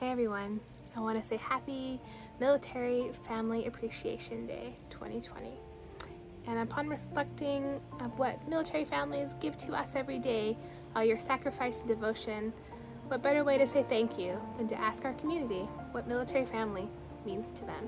Hey everyone, I want to say happy Military Family Appreciation Day 2020. And upon reflecting of what military families give to us every day, all your sacrifice and devotion, what better way to say thank you than to ask our community what military family means to them?